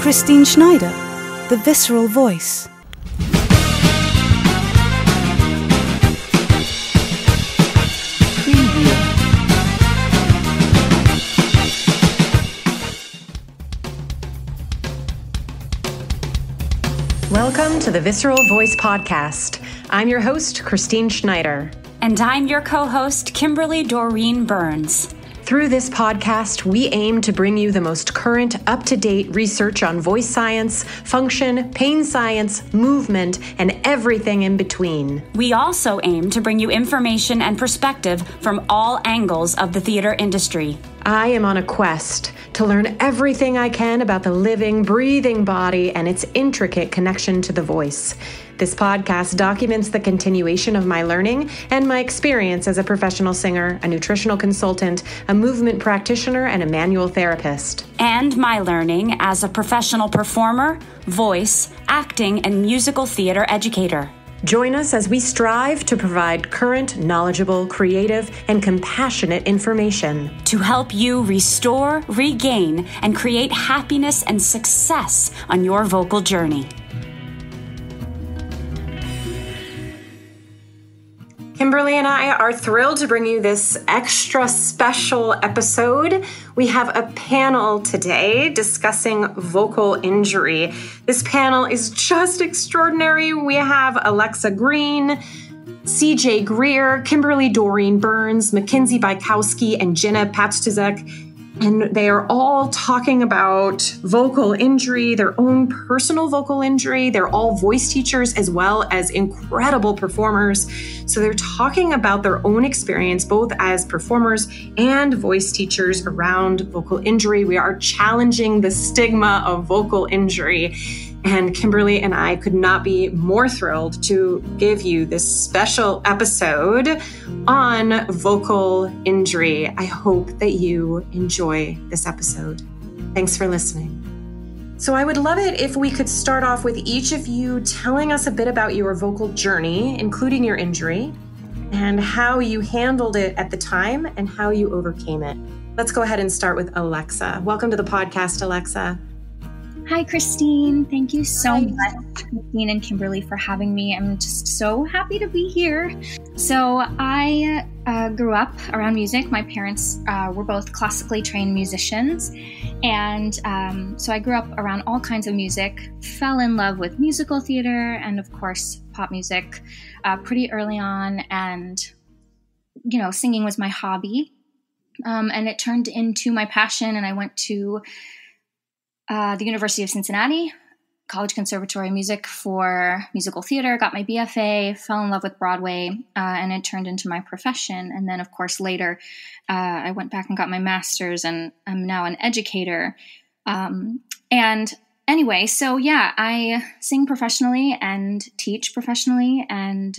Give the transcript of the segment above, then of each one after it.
Christine Schneider, the visceral voice. Welcome to the Visceral Voice Podcast. I'm your host, Christine Schneider. And I'm your co host, Kimberly Doreen Burns. Through this podcast, we aim to bring you the most current, up to date research on voice science, function, pain science, movement, and everything in between. We also aim to bring you information and perspective from all angles of the theater industry. I am on a quest to learn everything I can about the living, breathing body and its intricate connection to the voice. This podcast documents the continuation of my learning and my experience as a professional singer, a nutritional consultant, a movement practitioner, and a manual therapist. And my learning as a professional performer, voice, acting, and musical theater educator. Join us as we strive to provide current, knowledgeable, creative, and compassionate information to help you restore, regain, and create happiness and success on your vocal journey. Kimberly and I are thrilled to bring you this extra special episode. We have a panel today discussing vocal injury. This panel is just extraordinary. We have Alexa Green, CJ Greer, Kimberly Doreen Burns, Mackenzie Bykowski, and Jenna Pastuszek and they are all talking about vocal injury, their own personal vocal injury. They're all voice teachers as well as incredible performers. So they're talking about their own experience, both as performers and voice teachers around vocal injury. We are challenging the stigma of vocal injury. And Kimberly and I could not be more thrilled to give you this special episode on vocal injury. I hope that you enjoy this episode. Thanks for listening. So, I would love it if we could start off with each of you telling us a bit about your vocal journey, including your injury, and how you handled it at the time and how you overcame it. Let's go ahead and start with Alexa. Welcome to the podcast, Alexa. Hi, Christine. Thank you so Hi. much, Christine and Kimberly, for having me. I'm just so happy to be here. So, I uh, grew up around music. My parents uh, were both classically trained musicians. And um, so I grew up around all kinds of music, fell in love with musical theater and, of course, pop music uh, pretty early on. And, you know, singing was my hobby. Um, and it turned into my passion, and I went to uh, the University of Cincinnati, College Conservatory of Music for musical theater, got my BFA, fell in love with Broadway, uh, and it turned into my profession. And then, of course, later uh, I went back and got my master's, and I'm now an educator. Um, and anyway, so yeah, I sing professionally and teach professionally, and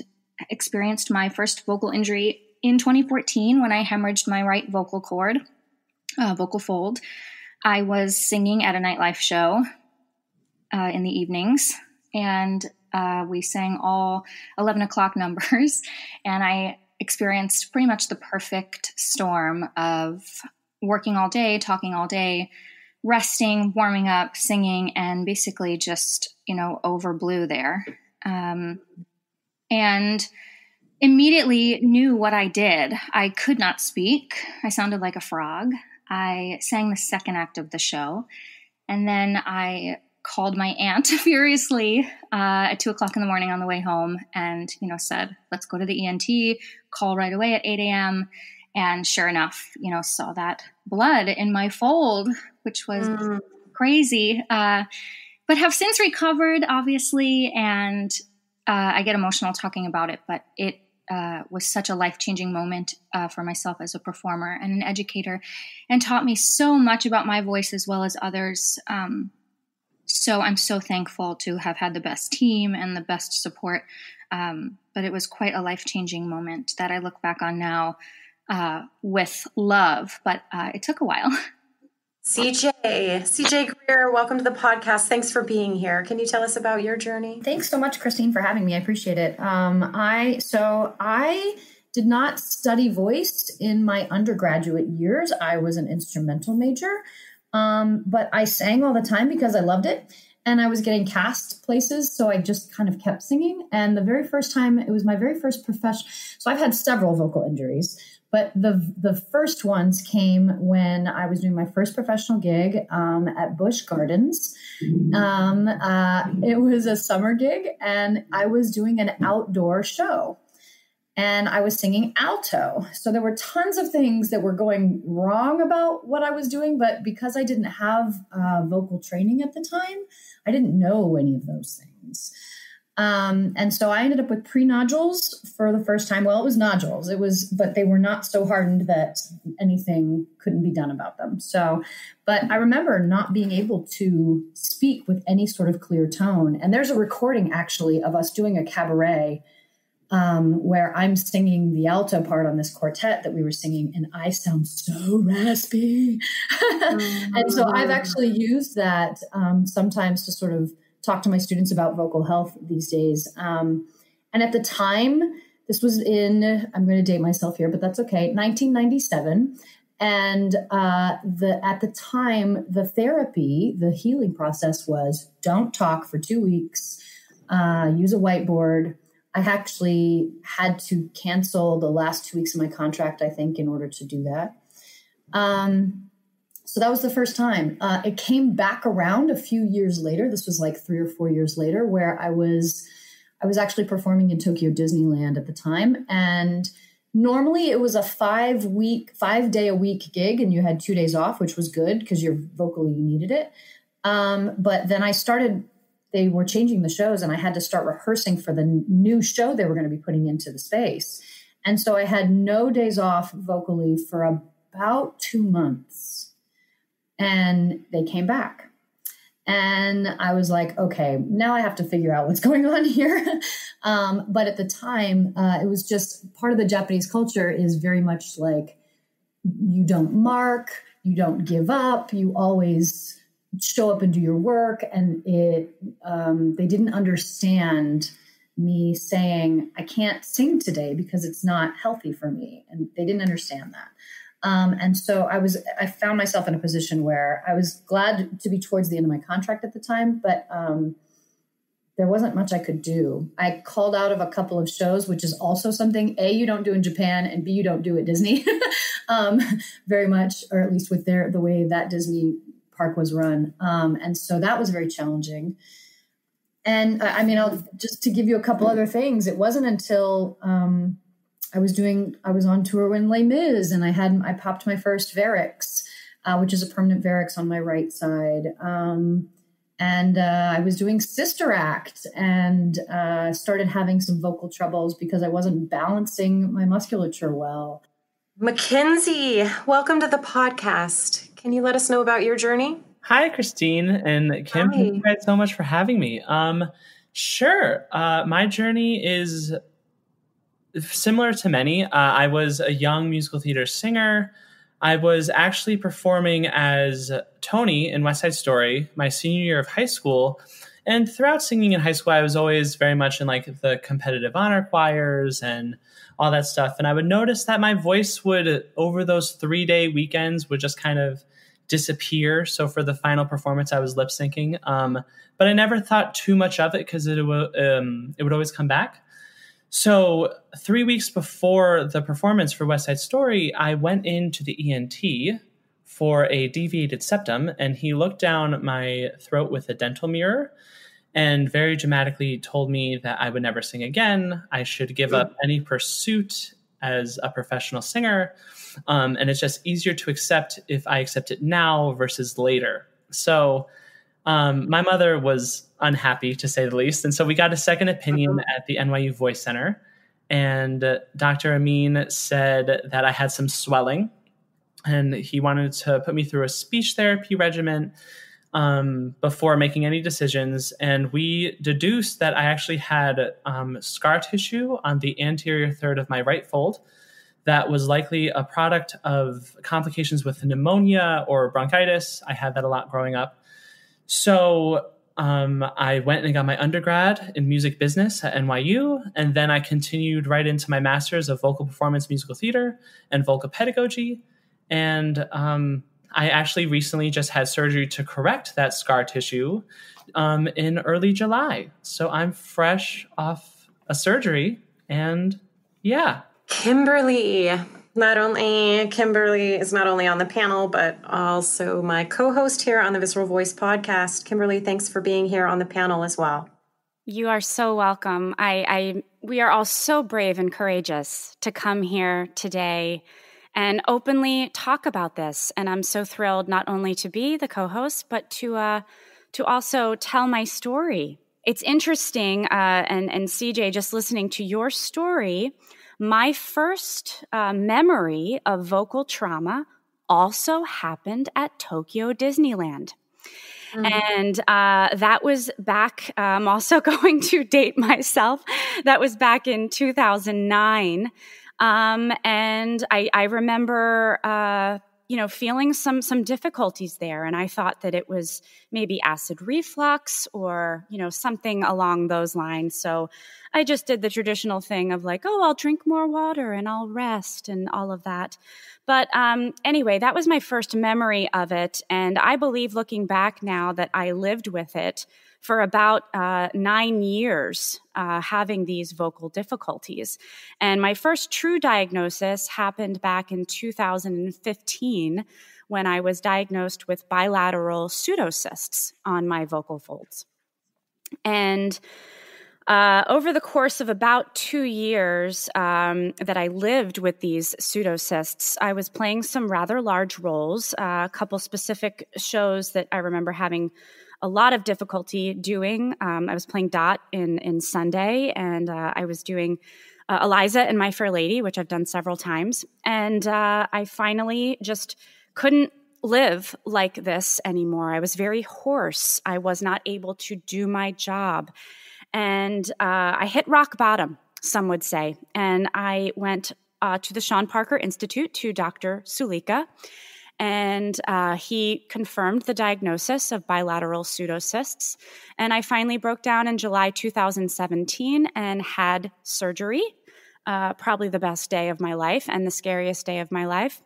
experienced my first vocal injury in 2014 when I hemorrhaged my right vocal cord, uh, vocal fold. I was singing at a nightlife show uh, in the evenings, and uh, we sang all 11 o'clock numbers. And I experienced pretty much the perfect storm of working all day, talking all day, resting, warming up, singing, and basically just, you know, over blue there. Um, and immediately knew what I did. I could not speak. I sounded like a frog. I sang the second act of the show, and then I called my aunt furiously uh, at two o'clock in the morning on the way home, and you know said, "Let's go to the ENT." Call right away at eight a.m. And sure enough, you know, saw that blood in my fold, which was mm. crazy. Uh, but have since recovered, obviously, and uh, I get emotional talking about it. But it uh, was such a life changing moment uh, for myself as a performer and an educator, and taught me so much about my voice as well as others. Um, so I'm so thankful to have had the best team and the best support. Um, but it was quite a life changing moment that I look back on now uh, with love, but uh, it took a while. CJ, CJ Greer, welcome to the podcast. Thanks for being here. Can you tell us about your journey? Thanks so much, Christine, for having me. I appreciate it. Um, I so I did not study voice in my undergraduate years. I was an instrumental major, Um, but I sang all the time because I loved it and I was getting cast places. So I just kind of kept singing. And the very first time, it was my very first profession. So I've had several vocal injuries, but the the first ones came when I was doing my first professional gig um, at Busch Gardens. Um, uh, it was a summer gig, and I was doing an outdoor show and I was singing alto. So there were tons of things that were going wrong about what I was doing, but because I didn't have uh, vocal training at the time, I didn't know any of those things. Um, and so I ended up with pre nodules for the first time. Well, it was nodules. It was, but they were not so hardened that anything couldn't be done about them. So, but I remember not being able to speak with any sort of clear tone. And there's a recording actually of us doing a cabaret um, where I'm singing the alto part on this quartet that we were singing, and I sound so raspy. and so I've actually used that um, sometimes to sort of talk to my students about vocal health these days. Um, and at the time, this was in, I'm going to date myself here, but that's okay, 1997. And uh, the at the time, the therapy, the healing process was don't talk for two weeks, uh, use a whiteboard, I actually had to cancel the last two weeks of my contract, I think, in order to do that. Um, so that was the first time. Uh, it came back around a few years later. This was like three or four years later, where I was, I was actually performing in Tokyo Disneyland at the time, and normally it was a five week, five day a week gig, and you had two days off, which was good because you're vocally you needed it. Um, but then I started they were changing the shows and I had to start rehearsing for the new show they were going to be putting into the space. And so I had no days off vocally for about two months. And they came back. And I was like, okay, now I have to figure out what's going on here. um, but at the time, uh, it was just part of the Japanese culture is very much like you don't mark, you don't give up, you always show up and do your work and it um, they didn't understand me saying i can't sing today because it's not healthy for me and they didn't understand that um, and so i was i found myself in a position where i was glad to be towards the end of my contract at the time but um, there wasn't much i could do i called out of a couple of shows which is also something a you don't do in japan and b you don't do at disney um, very much or at least with their the way that disney park was run. Um, and so that was very challenging. And I mean, I'll just to give you a couple other things. It wasn't until um, I was doing, I was on tour in Les Mis, and I had I popped my first varix, uh, which is a permanent varix on my right side. Um, and uh, I was doing Sister Act and uh, started having some vocal troubles because I wasn't balancing my musculature well. Mackenzie, welcome to the podcast. Can you let us know about your journey? Hi, Christine and Kim. Hi. Thank you guys so much for having me. Um, sure. Uh, my journey is similar to many. Uh, I was a young musical theater singer. I was actually performing as Tony in West Side Story my senior year of high school. And throughout singing in high school, I was always very much in like the competitive honor choirs and all that stuff. And I would notice that my voice would, over those three day weekends, would just kind of disappear. So for the final performance, I was lip syncing, um, but I never thought too much of it because it um, it would always come back. So three weeks before the performance for West Side Story, I went into the ENT for a deviated septum, and he looked down my throat with a dental mirror and very dramatically told me that I would never sing again. I should give up any pursuit as a professional singer um, and it's just easier to accept if I accept it now versus later. So um, my mother was unhappy to say the least. And so we got a second opinion uh-huh. at the NYU Voice Center. And uh, Dr. Amin said that I had some swelling and he wanted to put me through a speech therapy regimen um, before making any decisions. And we deduced that I actually had um, scar tissue on the anterior third of my right fold that was likely a product of complications with pneumonia or bronchitis. I had that a lot growing up. So um, I went and got my undergrad in music business at NYU, and then I continued right into my master's of vocal performance musical theater and vocal pedagogy. And um, I actually recently just had surgery to correct that scar tissue um, in early July. So I'm fresh off a surgery and yeah. Kimberly, not only Kimberly is not only on the panel, but also my co host here on the Visceral Voice podcast. Kimberly, thanks for being here on the panel as well. You are so welcome. I, I we are all so brave and courageous to come here today and openly talk about this. And I'm so thrilled not only to be the co-host, but to uh, to also tell my story. It's interesting, uh, and and CJ, just listening to your story, my first uh, memory of vocal trauma also happened at Tokyo Disneyland. Mm-hmm. And uh, that was back, I'm also going to date myself. That was back in 2009. Um, and I, I remember, uh, you know, feeling some some difficulties there, and I thought that it was maybe acid reflux or you know something along those lines. So I just did the traditional thing of like, oh, I'll drink more water and I'll rest and all of that. But um, anyway, that was my first memory of it, and I believe looking back now that I lived with it for about uh, nine years uh, having these vocal difficulties. And my first true diagnosis happened back in 2015 when I was diagnosed with bilateral pseudocysts on my vocal folds. And uh, over the course of about two years um, that I lived with these pseudocysts, I was playing some rather large roles, uh, a couple specific shows that I remember having a lot of difficulty doing. Um, I was playing Dot in in Sunday, and uh, I was doing uh, Eliza and My Fair Lady, which I've done several times, and uh, I finally just couldn't live like this anymore. I was very hoarse. I was not able to do my job, and uh, I hit rock bottom. Some would say, and I went uh, to the Sean Parker Institute to Dr. Sulica and uh, he confirmed the diagnosis of bilateral pseudocysts. And I finally broke down in July 2017 and had surgery, uh, probably the best day of my life and the scariest day of my life.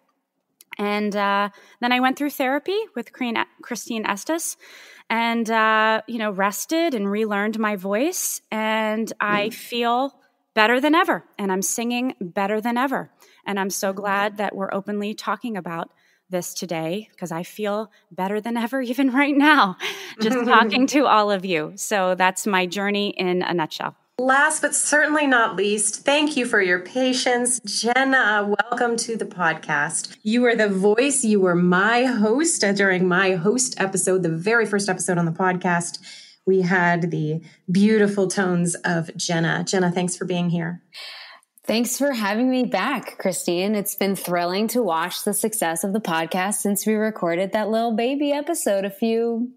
And uh, then I went through therapy with Christine Estes and, uh, you know, rested and relearned my voice. And I mm. feel better than ever. And I'm singing better than ever. And I'm so glad that we're openly talking about this today because I feel better than ever, even right now, just talking to all of you. So that's my journey in a nutshell. Last but certainly not least, thank you for your patience. Jenna, welcome to the podcast. You were the voice, you were my host during my host episode, the very first episode on the podcast. We had the beautiful tones of Jenna. Jenna, thanks for being here. Thanks for having me back, Christine. It's been thrilling to watch the success of the podcast since we recorded that little baby episode a few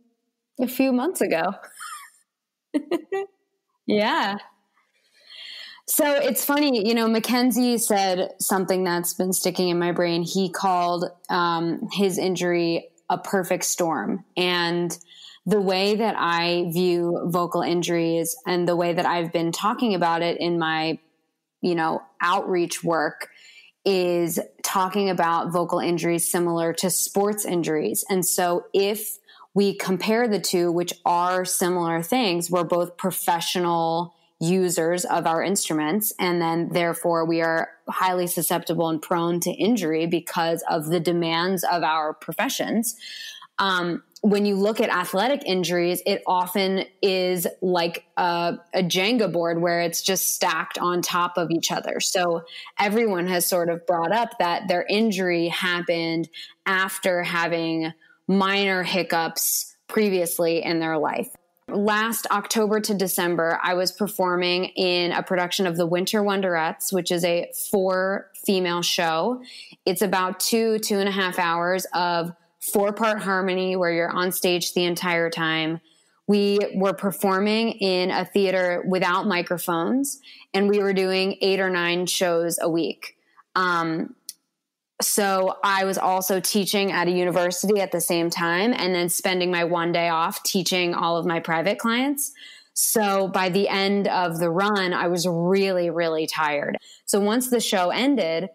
a few months ago. yeah. So it's funny, you know, Mackenzie said something that's been sticking in my brain. He called um, his injury a perfect storm. And the way that I view vocal injuries and the way that I've been talking about it in my you know, outreach work is talking about vocal injuries similar to sports injuries. And so if we compare the two, which are similar things, we're both professional users of our instruments. And then therefore we are highly susceptible and prone to injury because of the demands of our professions. Um, when you look at athletic injuries, it often is like a, a, Jenga board where it's just stacked on top of each other. So everyone has sort of brought up that their injury happened after having minor hiccups previously in their life. Last October to December, I was performing in a production of The Winter Wonderettes, which is a four female show. It's about two, two and a half hours of four part harmony where you're on stage the entire time. We were performing in a theater without microphones, and we were doing eight or nine shows a week. Um, so I was also teaching at a university at the same time, and then spending my one day off teaching all of my private clients. So by the end of the run, I was really, really tired. So once the show ended,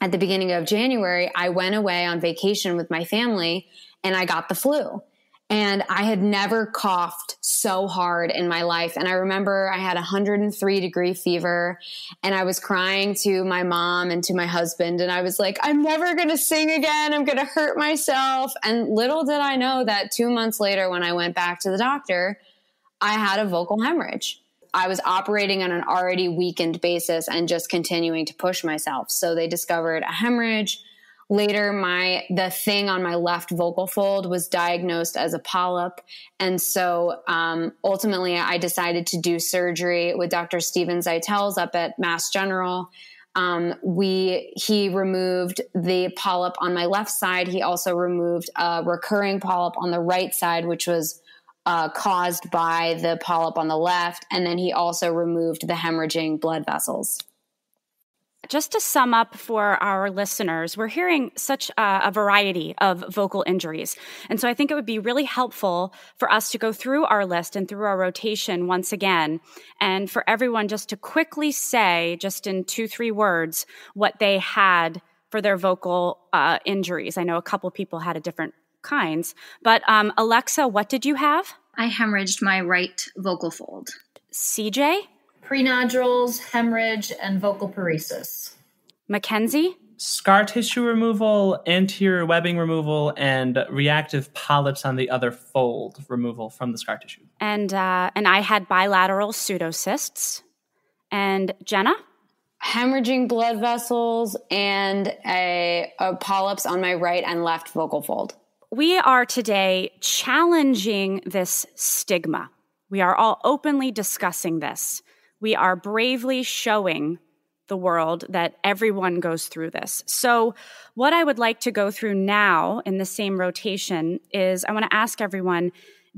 at the beginning of January, I went away on vacation with my family and I got the flu. And I had never coughed so hard in my life. And I remember I had 103 degree fever and I was crying to my mom and to my husband. And I was like, I'm never going to sing again. I'm going to hurt myself. And little did I know that two months later, when I went back to the doctor, I had a vocal hemorrhage. I was operating on an already weakened basis and just continuing to push myself. So they discovered a hemorrhage. Later, my the thing on my left vocal fold was diagnosed as a polyp, and so um, ultimately, I decided to do surgery with Dr. Steven Zeitels up at Mass General. Um, we he removed the polyp on my left side. He also removed a recurring polyp on the right side, which was uh, caused by the polyp on the left, and then he also removed the hemorrhaging blood vessels. Just to sum up for our listeners, we're hearing such a, a, variety of vocal injuries. And so I think it would be really helpful for us to go through our list and through our rotation once again, and for everyone just to quickly say, just in two, three words, what they had for their vocal uh, injuries. I know a couple people had a different kinds. But um, Alexa, what did you have? I hemorrhaged my right vocal fold. CJ? Prenodules, hemorrhage, and vocal paresis. Mackenzie? Scar tissue removal, anterior webbing removal, and reactive polyps on the other fold removal from the scar tissue. And uh, and I had bilateral pseudocysts. And Jenna? hemorrhaging blood vessels and a, a, polyps on my right and left vocal fold. We are today challenging this stigma. We are all openly discussing this. We are bravely showing the world that everyone goes through this. So, what I would like to go through now in the same rotation is I want to ask everyone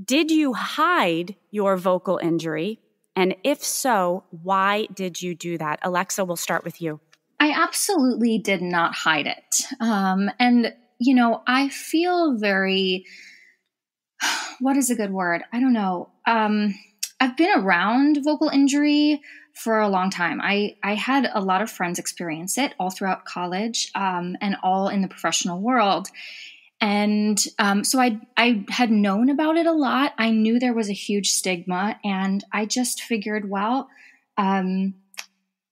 Did you hide your vocal injury? And if so, why did you do that? Alexa, we'll start with you. I absolutely did not hide it. Um, and you know, I feel very, what is a good word? I don't know. Um, I've been around vocal injury for a long time. I, I had a lot of friends experience it all throughout college um, and all in the professional world. And um, so I, I had known about it a lot. I knew there was a huge stigma, and I just figured, well, um,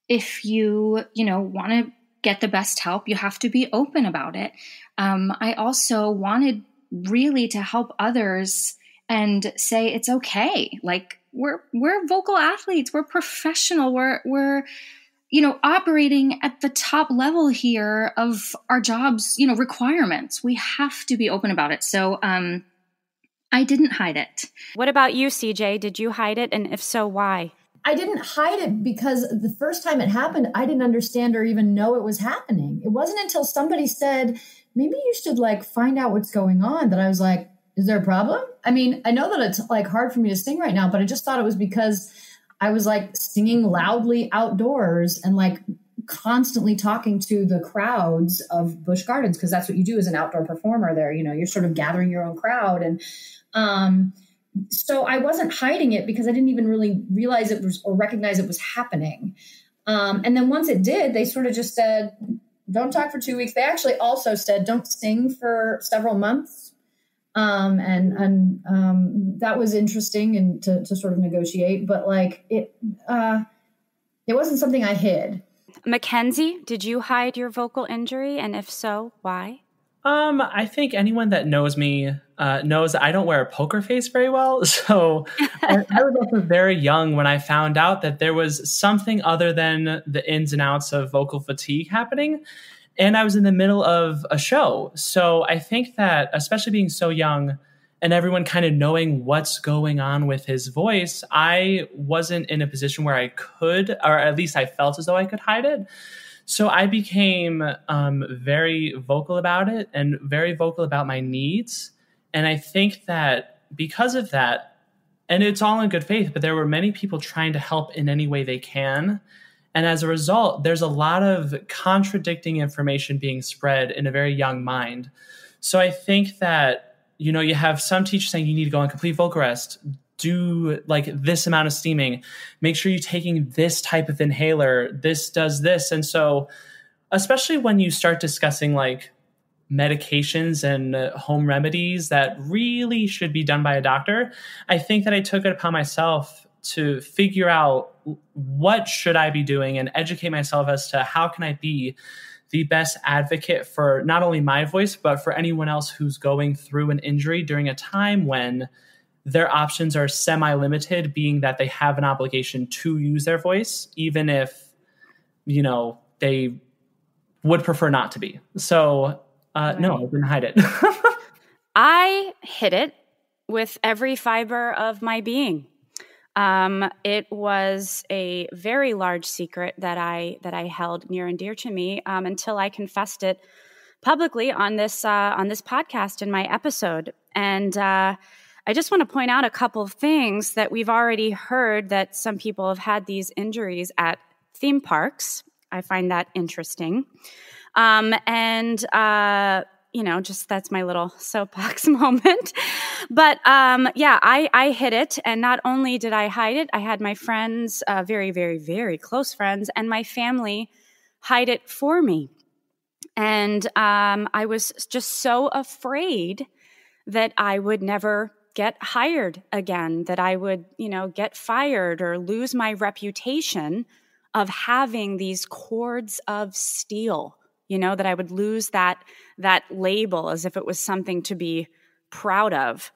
if you you know want to get the best help, you have to be open about it um, I also wanted really to help others and say it's okay. Like we're we're vocal athletes, we're professional, we're we're you know operating at the top level here of our jobs you know requirements. We have to be open about it. So um i didn't hide it. What about you cj did you hide it? And if so why? I didn't hide it because the first time it happened, I didn't understand or even know it was happening. It wasn't until somebody said, maybe you should like find out what's going on that I was like, is there a problem? I mean, I know that it's like hard for me to sing right now, but I just thought it was because I was like singing loudly outdoors and like constantly talking to the crowds of Busch Gardens because that's what you do as an outdoor performer there. You know, you're sort of gathering your own crowd. And um, so I wasn't hiding it because I didn't even really realize it was or recognize it was happening. Um, and then once it did, they sort of just said, don't talk for two weeks. They actually also said don't sing for several months. Um, and and um, that was interesting and to, to sort of negotiate, but like it, uh, it wasn't something I hid. Mackenzie, did you hide your vocal injury, and if so, why? Um, I think anyone that knows me uh, knows I don't wear a poker face very well. So I, I was also very young when I found out that there was something other than the ins and outs of vocal fatigue happening. And I was in the middle of a show. So I think that, especially being so young and everyone kind of knowing what's going on with his voice, I wasn't in a position where I could, or at least I felt as though I could hide it. So I became um, very vocal about it and very vocal about my needs and I think that because of that, and it's all in good faith, but there were many people trying to help in any way they can. And as a result, there's a lot of contradicting information being spread in a very young mind. So I think that, you know, you have some teachers saying you need to go on complete vocal rest, do like this amount of steaming, make sure you're taking this type of inhaler, this does this. And so especially when you start discussing like medications and uh, home remedies that really should be done by a doctor, I think that I took it upon myself to figure out what should I be doing and educate myself as to how can I be the best advocate for not only my voice but for anyone else who's going through an injury during a time when their options are semi limited being that they have an obligation to use their voice even if you know they would prefer not to be. So uh, right. no, I didn't hide it. I hid it with every fiber of my being. Um, it was a very large secret that I that I held near and dear to me um, until I confessed it publicly on this uh, on this podcast in my episode. And uh, I just want to point out a couple of things that we've already heard that some people have had these injuries at theme parks. I find that interesting. Um, and, uh, you know, just that's my little soapbox moment. but um, yeah, I, I hid it. And not only did I hide it, I had my friends, uh, very, very, very close friends, and my family hide it for me. And um, I was just so afraid that I would never get hired again, that I would, you know, get fired or lose my reputation of having these cords of steel you know that i would lose that that label as if it was something to be proud of.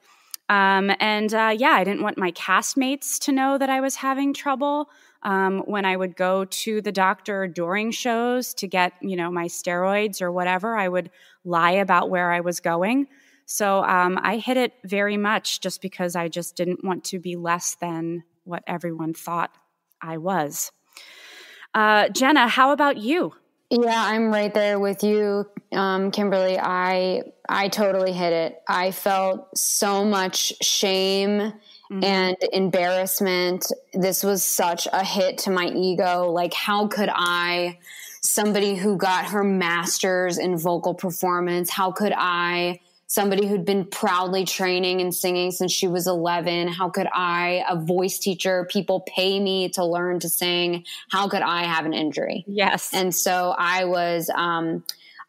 Um, and uh, yeah i didn't want my castmates to know that i was having trouble um, when i would go to the doctor during shows to get you know my steroids or whatever i would lie about where i was going. So um, i hid it very much just because i just didn't want to be less than what everyone thought i was. Uh, jenna how about you yeah, I'm right there with you, um, Kimberly. I I totally hit it. I felt so much shame mm-hmm. and embarrassment. This was such a hit to my ego. Like, how could I, somebody who got her master's in vocal performance, how could I? Somebody who'd been proudly training and singing since she was 11. How could I, a voice teacher, people pay me to learn to sing? How could I have an injury? Yes. And so I was, um,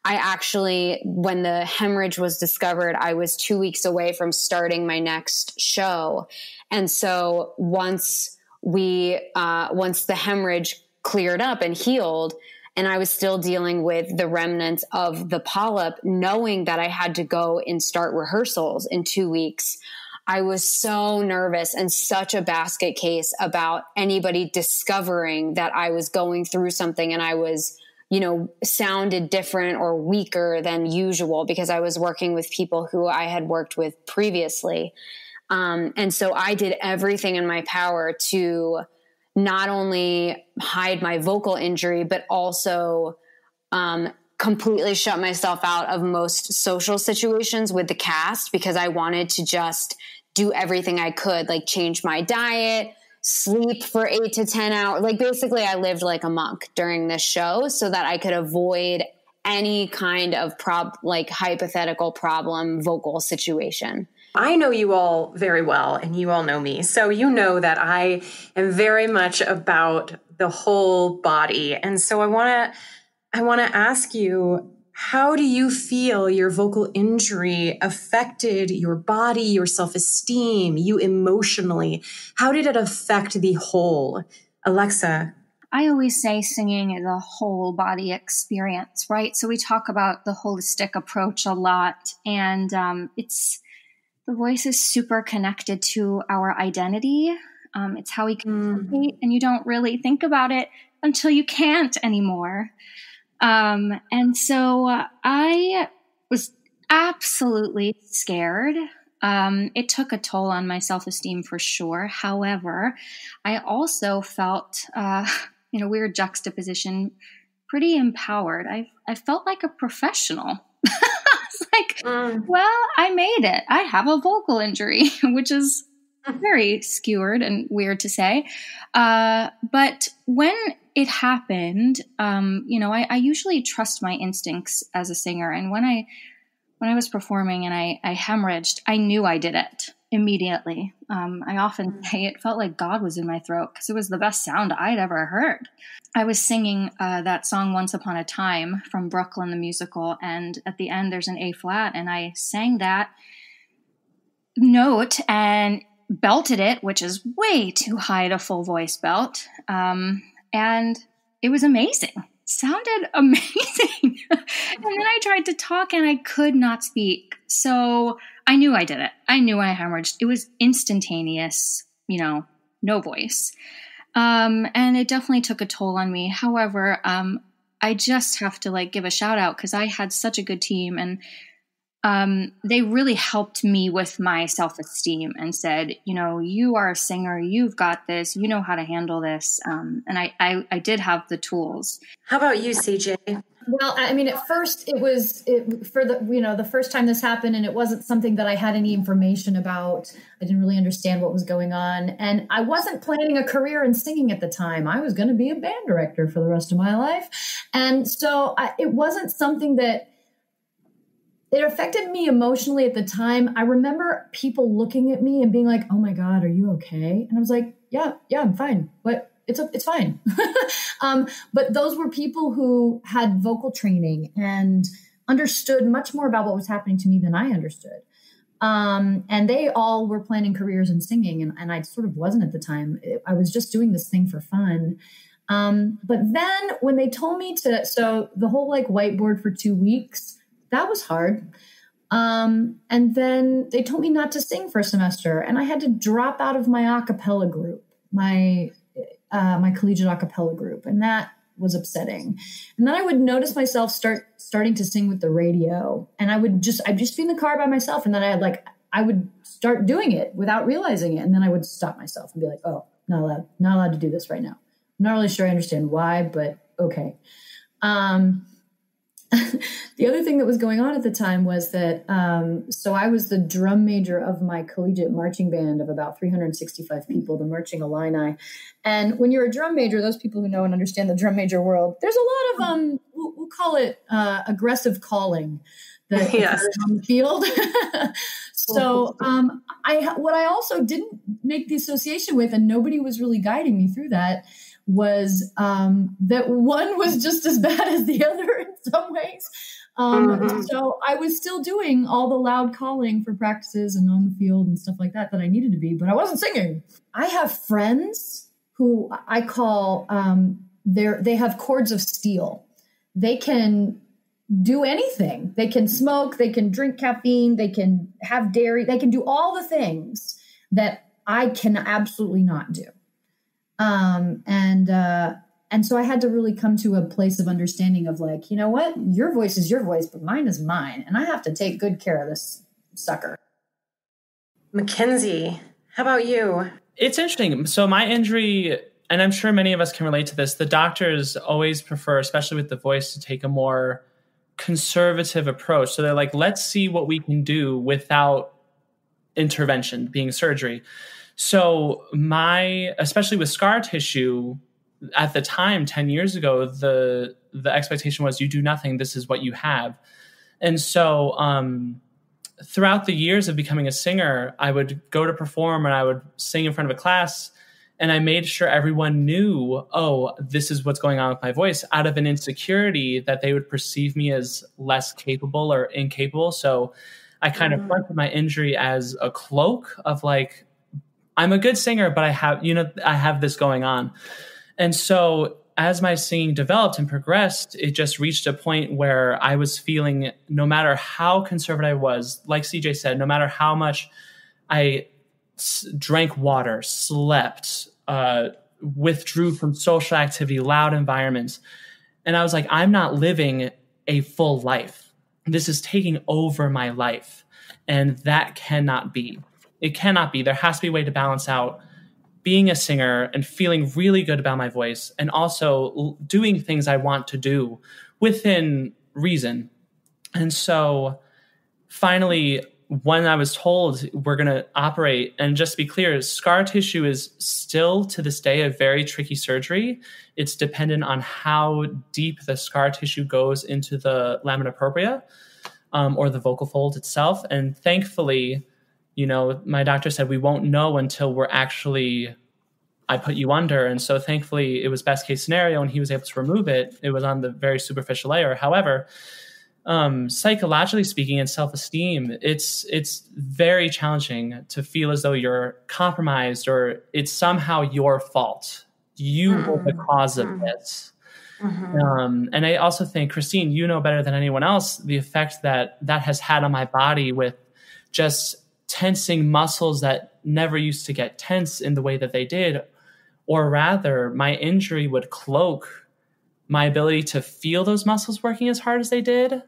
I actually, when the hemorrhage was discovered, I was two weeks away from starting my next show. And so once we, uh, once the hemorrhage cleared up and healed, and I was still dealing with the remnants of the polyp, knowing that I had to go and start rehearsals in two weeks. I was so nervous and such a basket case about anybody discovering that I was going through something and I was, you know, sounded different or weaker than usual because I was working with people who I had worked with previously. Um, and so I did everything in my power to not only hide my vocal injury, but also um, completely shut myself out of most social situations with the cast because I wanted to just do everything I could, like change my diet, sleep for eight to 10 hours. Like basically, I lived like a monk during this show so that I could avoid any kind of prob like hypothetical problem vocal situation. I know you all very well, and you all know me. So you know that I am very much about the whole body. And so I want to I want to ask you how do you feel your vocal injury affected your body, your self-esteem, you emotionally? How did it affect the whole? Alexa, I always say singing is a whole body experience, right? So we talk about the holistic approach a lot, and um, it's the voice is super connected to our identity. Um, it's how we communicate, mm. and you don't really think about it until you can't anymore. Um, and so uh, I was absolutely scared. Um, it took a toll on my self esteem for sure. However, I also felt, uh, in a weird juxtaposition, pretty empowered. I, I felt like a professional like, mm. well, I made it. I have a vocal injury, which is very skewered and weird to say. Uh, but when it happened, um, you know, I, I, usually trust my instincts as a singer. And when I when I was performing and I, I hemorrhaged, I knew I did it. Immediately. Um, I often mm. say it felt like God was in my throat because it was the best sound I'd ever heard. I was singing uh, that song Once Upon a Time from Brooklyn the musical, and at the end there's an A flat, and I sang that note and belted it, which is way too high to full voice belt. Um, and it was amazing. Sounded amazing. and then I tried to talk and I could not speak. So I knew I did it. I knew I hemorrhaged. It was instantaneous, you know, no voice. Um, and it definitely took a toll on me. However, um, I just have to like give a shout out because I had such a good team and um, they really helped me with my self esteem and said, you know, you are a singer, you've got this, you know how to handle this. Um, and I, I, I, did have the tools. How about you, CJ? Well, I mean, at first it was it, for the, you know, the first time this happened and it wasn't something that I had any information about. I didn't really understand what was going on. And I wasn't planning a career in singing at the time. I was going to be a band director for the rest of my life. And so I, it wasn't something that, it affected me emotionally at the time. I remember people looking at me and being like, "Oh my god, are you okay?" And I was like, "Yeah, yeah, I'm fine. But it's a, it's fine." um, but those were people who had vocal training and understood much more about what was happening to me than I understood. Um, and they all were planning careers in singing, and, and I sort of wasn't at the time. I was just doing this thing for fun. Um, but then when they told me to, so the whole like whiteboard for two weeks that was hard. Um, and then they told me not to sing for a semester, and I had to drop out of my a cappella group, my uh, my collegiate a cappella group, and that was upsetting. And then I would notice myself start starting to sing with the radio, and I would just I'd just be in the car by myself, and then I had like I would start doing it without realizing it, and then I would stop myself and be like, "Oh, not allowed, not allowed to do this right now." I'm not really sure I understand why, but okay. Um, the other thing that was going on at the time was that um, so I was the drum major of my collegiate marching band of about 365 people, the Marching Illini. And when you're a drum major, those people who know and understand the drum major world, there's a lot of um, we'll, we'll call it uh, aggressive calling that yes. on the field. so um, I what I also didn't make the association with, and nobody was really guiding me through that was um, that one was just as bad as the other in some ways. Um, mm-hmm. So I was still doing all the loud calling for practices and on the field and stuff like that that I needed to be, but I wasn't singing. I have friends who I call um, they they have cords of steel. They can do anything. They can smoke. They can drink caffeine. They can have dairy. They can do all the things that I can absolutely not do. Um, and uh, and so I had to really come to a place of understanding of like, you know what, your voice is your voice, but mine is mine, and I have to take good care of this sucker. Mackenzie, how about you? It's interesting. So my injury, and I'm sure many of us can relate to this. The doctors always prefer, especially with the voice, to take a more conservative approach. So they're like, let's see what we can do without intervention, being surgery. So my, especially with scar tissue, at the time, ten years ago, the the expectation was you do nothing. This is what you have, and so um, throughout the years of becoming a singer, I would go to perform and I would sing in front of a class. And I made sure everyone knew, oh, this is what's going on with my voice out of an insecurity that they would perceive me as less capable or incapable. So I kind mm-hmm. of fronted my injury as a cloak of like, I'm a good singer, but I have, you know, I have this going on. And so as my singing developed and progressed, it just reached a point where I was feeling no matter how conservative I was, like CJ said, no matter how much I s- drank water, slept, uh, withdrew from social activity, loud environments. And I was like, I'm not living a full life. This is taking over my life. And that cannot be. It cannot be. There has to be a way to balance out being a singer and feeling really good about my voice and also doing things I want to do within reason. And so finally, when I was told we're going to operate, and just to be clear, scar tissue is still to this day a very tricky surgery. It's dependent on how deep the scar tissue goes into the lamina propria um, or the vocal fold itself. And thankfully, you know, my doctor said we won't know until we're actually I put you under. And so thankfully it was best case scenario and he was able to remove it. It was on the very superficial layer. However, um, psychologically speaking and self-esteem, it's it's very challenging to feel as though you're compromised or it's somehow your fault. You mm-hmm. were the cause of mm-hmm. this. Mm-hmm. Um, and I also think, Christine, you know better than anyone else the effect that that has had on my body with just tensing muscles that never used to get tense in the way that they did. Or rather, my injury would cloak my ability to feel those muscles working as hard as they did.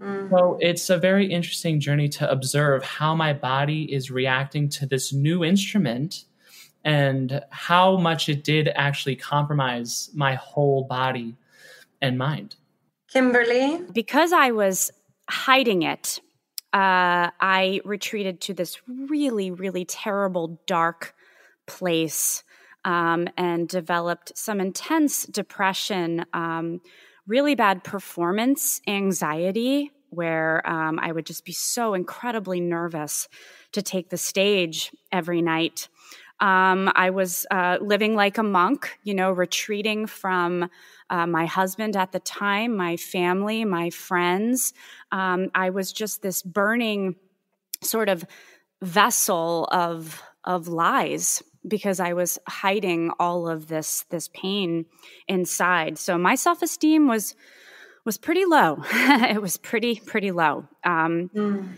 Mm. So it's a very interesting journey to observe how my body is reacting to this new instrument and how much it did actually compromise my whole body and mind. Kimberly? Because I was hiding it, uh, I retreated to this really, really terrible, dark place um, and developed some intense depression, um, really bad performance anxiety, where um, I would just be so incredibly nervous to take the stage every night. Um, I was uh, living like a monk, you know, retreating from uh, my husband at the time, my family, my friends. Um, I was just this burning sort of vessel of of lies because I was hiding all of this this pain inside. So my self esteem was was pretty low. it was pretty pretty low. Um, mm.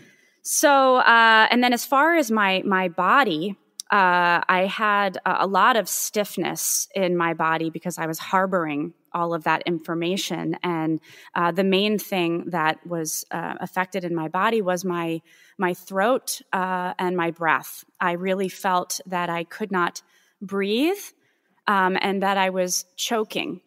So uh, and then as far as my my body, uh, I had a, a, lot of stiffness in my body because I was harboring all of that information. And uh, the main thing that was uh, affected in my body was my my throat uh, and my breath. I really felt that I could not breathe um, and that I was choking.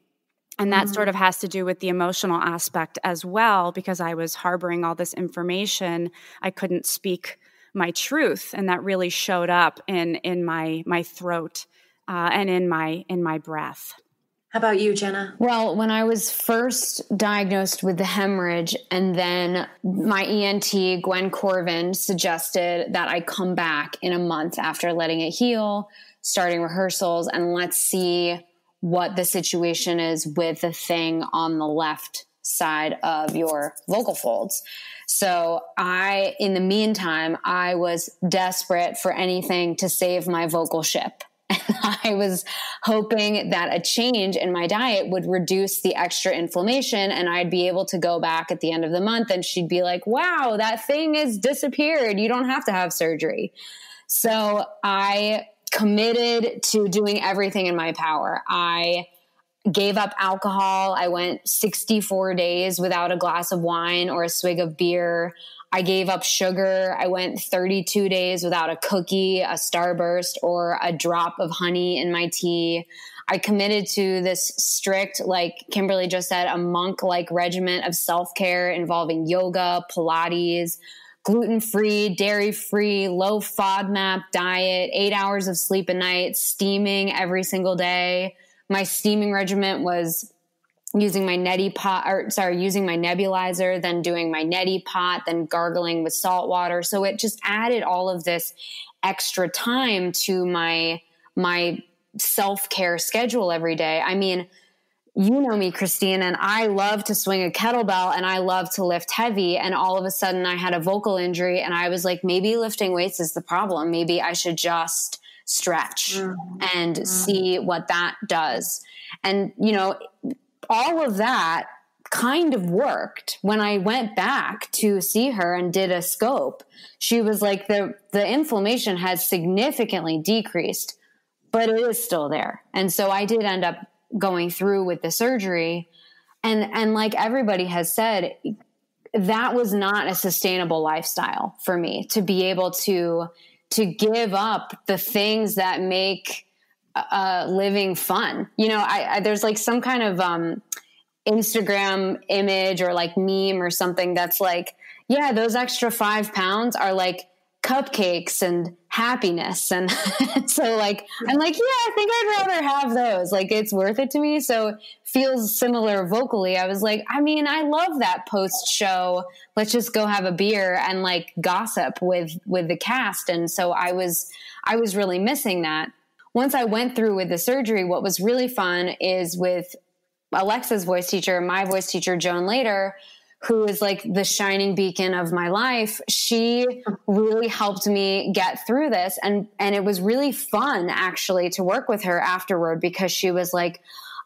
And that mm-hmm. sort of has to do with the emotional aspect as well, because I was harboring all this information. I couldn't speak my truth and that really showed up in in my my throat uh, and in my in my breath. How about you jenna? Well when i was first diagnosed with the hemorrhage and then my ent Gwen Korovin suggested that i come back in a month after letting it heal starting rehearsals and let's see what the situation is with the thing on the left side of your vocal folds so I, in the meantime, I was desperate for anything to save my vocal ship. I was hoping that a change in my diet would reduce the extra inflammation and I'd be able to go back at the end of the month and she'd be like, wow, that thing has disappeared. You don't have to have surgery. So I committed to doing everything in my power. I gave up alcohol. I went 64 days without a glass of wine or a swig of beer. I gave up sugar. I went 32 days without a cookie, a starburst, or a drop of honey in my tea. I committed to this strict, like Kimberly just said, a monk like regimen of self care involving yoga, Pilates, gluten free, dairy free, low FODMAP diet, eight hours of sleep a night, steaming every single day my steaming regimen was using my neti pot or sorry using my nebulizer then doing my neti pot then gargling with salt water. So it just added all of this extra time to my my self-care schedule every day. I mean you know me christine and i love to swing a kettlebell and i love to lift heavy. And all of a sudden i had a vocal injury and i was like maybe lifting weights is the problem. Maybe i should just stretch mm-hmm. and mm-hmm. see what that does. And, you know, all of that kind of worked when I went back to see her and did a scope. She was like, the, the inflammation has significantly decreased, but it is still there. And so I did end up going through with the surgery. And, and like everybody has said, that was not a sustainable lifestyle for me to be able to to give up the things that make uh, living fun. You know, I, I, there's like some kind of um, Instagram image or like meme or something that's like, yeah, those extra five pounds are like cupcakes and happiness. And so like i'm like yeah i think i'd rather have those. Like it's worth it to me. So feels similar vocally. I was like i mean i love that post show. Let's just go have a beer and like gossip with with the cast. And so i was i was really missing that. Once i went through with the surgery what was really fun is with alexa's voice teacher my voice teacher Joan Lader who is like the shining beacon of my life she really helped me get through this. And and it was really fun actually to work with her afterward because she was like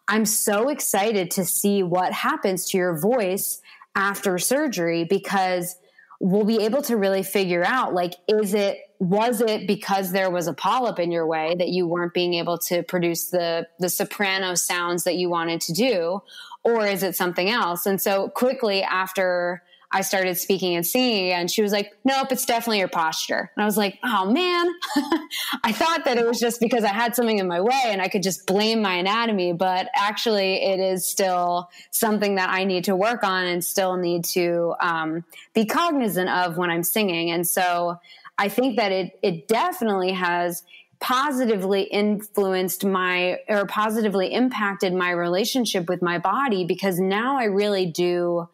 i'm so excited to see what happens to your voice after surgery because we'll be able to really figure out like is it was it because there was a polyp in your way that you weren't being able to produce the the soprano sounds that you wanted to do or is it something else? And so quickly after I started speaking and singing again, she was like, Nope, it's definitely your posture. And I was like, Oh man, I thought that it was just because I had something in my way and I could just blame my anatomy. But actually, it is still something that I need to work on and still need to um, be cognizant of when I'm singing. And so I think that it, it definitely has positively influenced my or positively impacted my relationship with my body because now I really do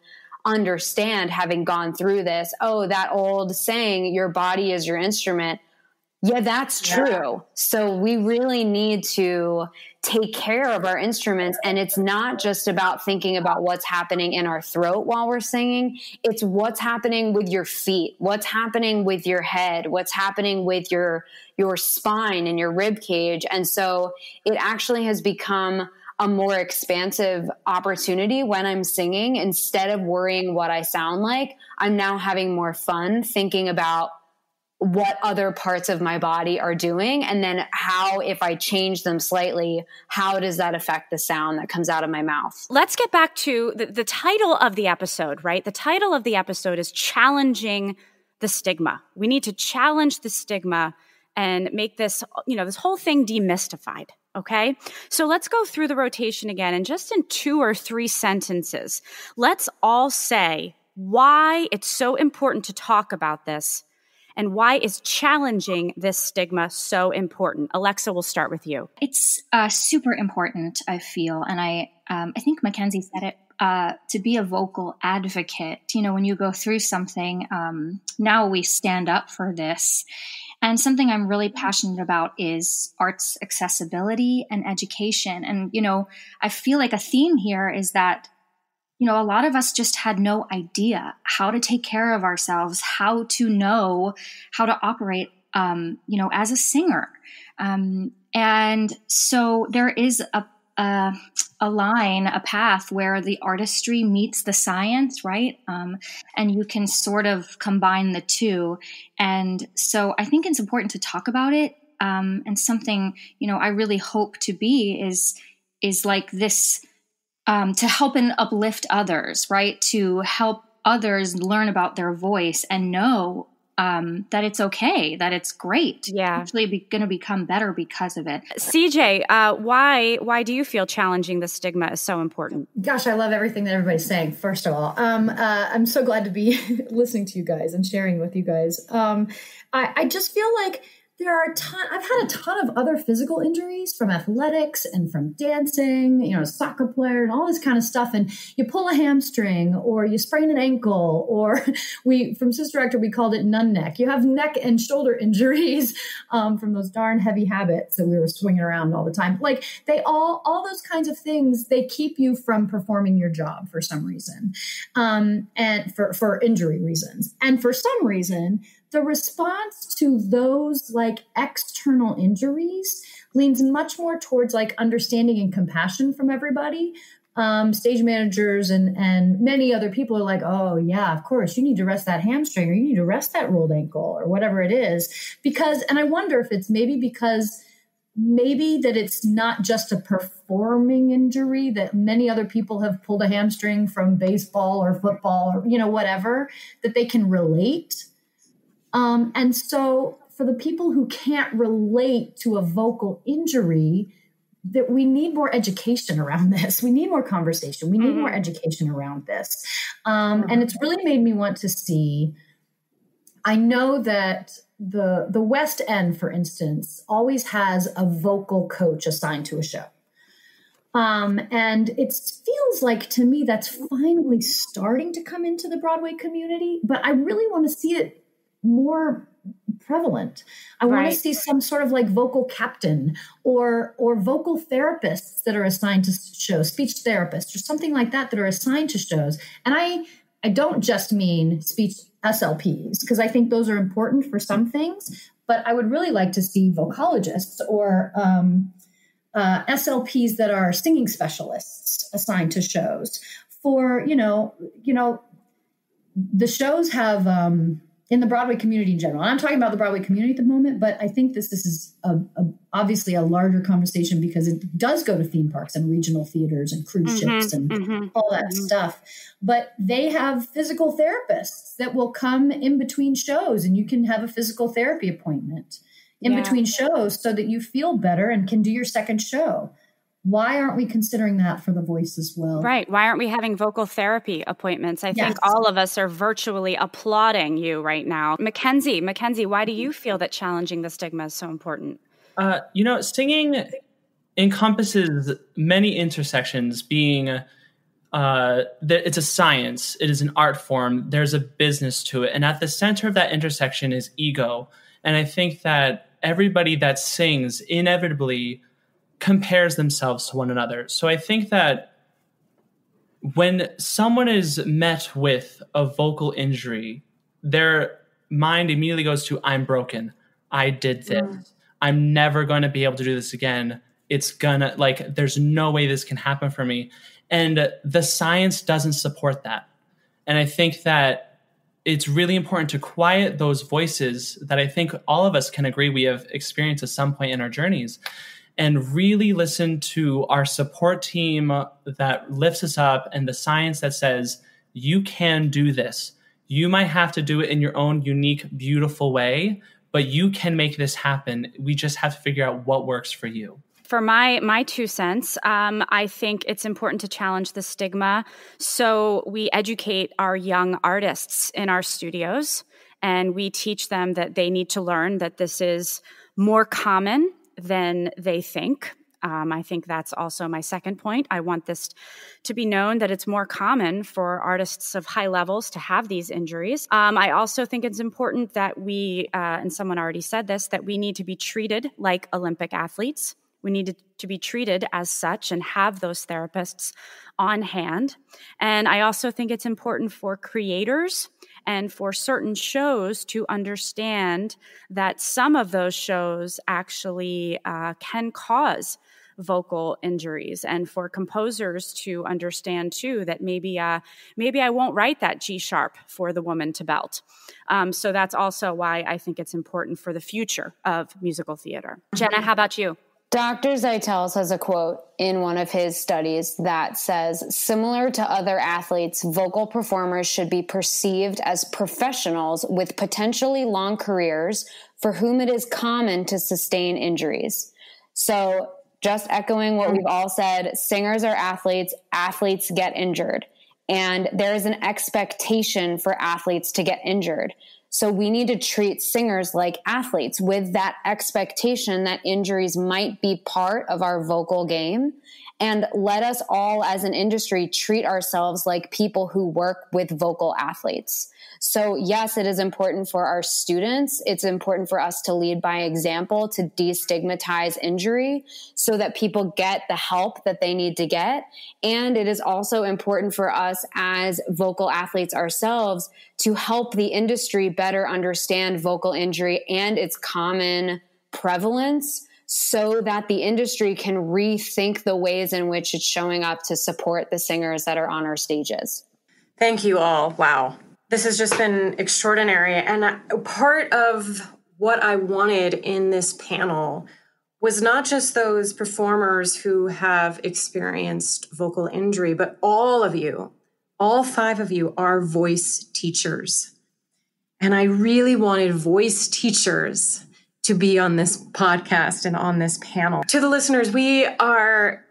understand having gone through this. Oh, that old saying, your body is your instrument. Yeah, that's true. Yeah. So we really need to take care of our instruments. And it's not just about thinking about what's happening in our throat while we're singing, it's what's happening with your feet, what's happening with your head, what's happening with your your spine and your rib cage. And so it actually has become a more expansive opportunity when I'm singing. Instead of worrying what I sound like, I'm now having more fun thinking about what other parts of my body are doing. And then how if i change them slightly how does that affect the sound that comes out of my mouth? Let's get back to the, the title of the episode right? The title of the episode is challenging the stigma. We need to challenge the stigma and make this you know this whole thing demystified okay? So let's go through the rotation again and just in two or three sentences. Let's all say why it's so important to talk about this and why is challenging this stigma so important? Alexa, we'll start with you. It's uh, super important, I feel, and I um, I think Mackenzie said it. Uh, to be a vocal advocate, you know, when you go through something, um, now we stand up for this. And something I'm really passionate about is arts accessibility and education. And, you know, I feel like a theme here is that you know, a lot of us just had no idea how to take care of ourselves, how to know how to operate, um, you know, as a singer. Um, and so there is a, a, a, line, a path where the artistry meets the science, right? Um, and you can sort of combine the two. And so I think it's important to talk about it. Um, and something, you know, I really hope to be is, is like this, um, to help and uplift others, right? To help others learn about their voice and know um, that it's okay, that it's great. Yeah, actually, be, going to become better because of it. CJ, uh, why why do you feel challenging the stigma is so important? Gosh, I love everything that everybody's saying. First of all, um, uh, I'm so glad to be listening to you guys and sharing with you guys. Um, I, I just feel like there are a ton i've had a ton of other physical injuries from athletics and from dancing you know soccer player and all this kind of stuff. And you pull a hamstring or you sprain an ankle or we from sister actor we called it nun neck. You have neck and shoulder injuries um, from those darn heavy habits that we were swinging around all the time. Like they all all those kinds of things they keep you from performing your job for some reason. Um, and for for injury reasons. And for some reason the response to those like external injuries leans much more towards like understanding and compassion from everybody. Um, stage managers and and many other people are like, oh yeah, of course you need to rest that hamstring or you need to rest that rolled ankle or whatever it is. Because and I wonder if it's maybe because maybe that it's not just a performing injury that many other people have pulled a hamstring from baseball or football or you know whatever that they can relate um, and so, for the people who can't relate to a vocal injury, that we need more education around this. We need more conversation. We need mm-hmm. more education around this. Um, mm-hmm. And it's really made me want to see. I know that the the West End, for instance, always has a vocal coach assigned to a show. Um, and it feels like to me that's finally starting to come into the Broadway community, but I really want to see it more prevalent. I right. want to see some sort of like vocal captain or or vocal therapists that are assigned to shows, speech therapists or something like that that are assigned to shows. And I I don't just mean speech SLPs because I think those are important for some things, but I would really like to see vocologists or um, uh, SLPs that are singing specialists assigned to shows. For you know, you know, the shows have um, in the Broadway community in general. I'm talking about the Broadway community at the moment, but I think this this is a, a, obviously a larger conversation because it does go to theme parks and regional theaters and cruise mm-hmm, ships and mm-hmm, all that mm-hmm. stuff. But they have physical therapists that will come in between shows, and you can have a physical therapy appointment in yeah. between shows so that you feel better and can do your second show why aren't we considering that for the voice as well? Right. Why aren't we having vocal therapy appointments? I yes. think all of us are virtually applauding you right now. Mackenzie, Mackenzie, why do you feel that challenging the stigma is so important? Uh, you know, singing encompasses many intersections, being uh, it's a science, it is an art form, there's a business to it. And at the center of that intersection is ego. And I think that everybody that sings inevitably compares themselves to one another. So I think that when someone is met with a vocal injury, their mind immediately goes to, I'm broken. I did this. Mm. I'm never going to be able to do this again. It's gonna, like, there's no way this can happen for me. And the science doesn't support that. And I think that it's really important to quiet those voices that I think all of us can agree we have experienced at some point in our journeys and really listen to our support team that lifts us up and the science that says you can do this. You might have to do it in your own unique, beautiful way, but you can make this happen. We just have to figure out what works for you for my my two cents um, i think it's important to challenge the stigma so we educate our young artists in our studios and we teach them that they need to learn that this is more common than they think. Um, I think that's also my second point. I want this to be known that it's more common for artists of high levels to have these injuries. Um, I also think it's important that we, uh, and someone already said this, that we need to be treated like Olympic athletes. We need to be treated as such and have those therapists on hand. And I also think it's important for creators and for certain shows to understand that some of those shows actually uh, can cause vocal injuries and for composers to understand too that maybe uh, maybe I won't write that G sharp for the woman to belt. Um, so that's also why I think it's important for the future of musical theater. Jenna, how about you? Dr. Zeitels has a quote in one of his studies that says similar to other athletes, vocal performers should be perceived as professionals with potentially long careers for whom it is common to sustain injuries. So, just echoing what we've all said, singers are athletes, athletes get injured. And there is an expectation for athletes to get injured. So we need to treat singers like athletes with that expectation that injuries might be part of our vocal game. And let us all as an industry treat ourselves like people who work with vocal athletes. So, yes, it is important for our students. It's important for us to lead by example to destigmatize injury so that people get the help that they need to get. And it is also important for us as vocal athletes ourselves to help the industry better understand vocal injury and its common prevalence so that the industry can rethink the ways in which it's showing up to support the singers that are on our stages. Thank you all. Wow. This has just been extraordinary. And part of what I wanted in this panel was not just those performers who have experienced vocal injury, but all of you, all five of you are voice teachers. And I really wanted voice teachers to be on this podcast and on this panel. To the listeners, we are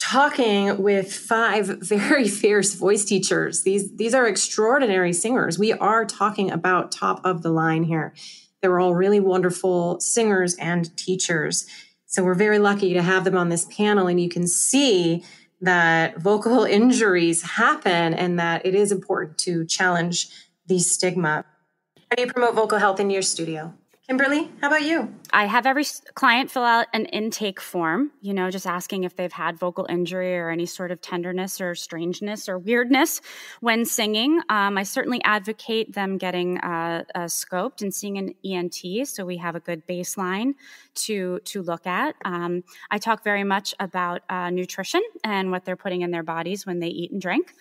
talking with five very fierce voice teachers. These these are extraordinary singers. We are talking about top of the line here. They were all really wonderful singers and teachers. So we're very lucky to have them on this panel, and you can see that vocal injuries happen and that it is important to challenge the stigma. How do you promote vocal health in your studio? Kimberly, how about you? I have every client fill out an intake form, you know, just asking if they've had vocal injury or any sort of tenderness or strangeness or weirdness when singing. Um, I certainly advocate them getting uh, uh, scoped and seeing an ENT so we have a good baseline to, to look at. Um, I talk very much about uh, nutrition and what they're putting in their bodies when they eat and drink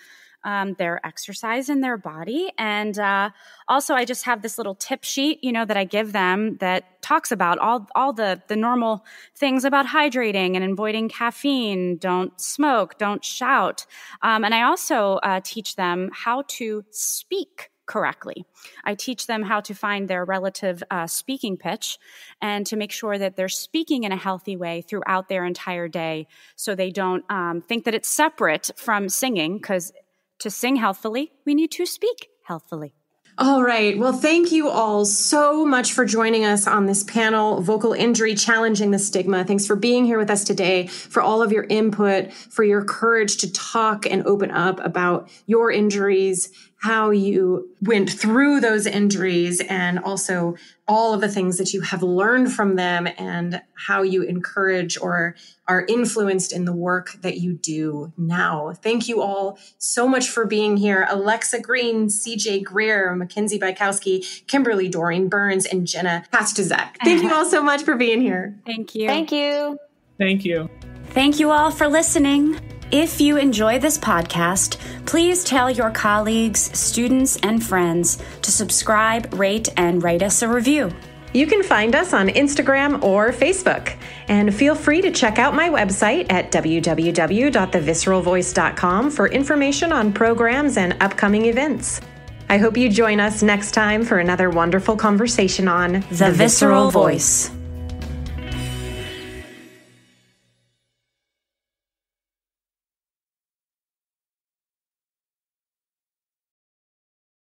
um, their exercise in their body. And uh, also, I just have this little tip sheet, you know, that I give them that talks about all all the the normal things about hydrating and avoiding caffeine. Don't smoke. Don't shout. Um, and I also uh, teach them how to speak correctly. I teach them how to find their relative uh, speaking pitch and to make sure that they're speaking in a healthy way throughout their entire day so they don't um, think that it's separate from singing because to sing healthfully, we need to speak healthfully. All right. Well, thank you all so much for joining us on this panel, Vocal Injury Challenging the Stigma. Thanks for being here with us today, for all of your input, for your courage to talk and open up about your injuries how you went through those injuries and also all of the things that you have learned from them and how you encourage or are influenced in the work that you do now. Thank you all so much for being here. Alexa Green, CJ Greer, Mackenzie Bykowski, Kimberly Doreen Burns, and Jenna Pastuszek. Thank you all so much for being here. Thank you. Thank you. Thank you. Thank you all for listening. If you enjoy this podcast, please tell your colleagues, students, and friends to subscribe, rate, and write us a review. You can find us on Instagram or Facebook. And feel free to check out my website at www.thevisceralvoice.com for information on programs and upcoming events. I hope you join us next time for another wonderful conversation on The, the Visceral, Visceral Voice. Voice.